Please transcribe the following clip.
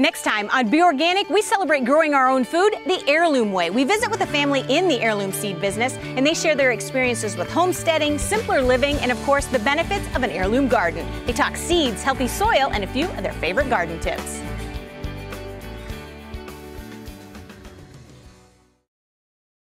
Next time on Be Organic, we celebrate growing our own food the heirloom way. We visit with a family in the heirloom seed business, and they share their experiences with homesteading, simpler living, and of course, the benefits of an heirloom garden. They talk seeds, healthy soil, and a few of their favorite garden tips.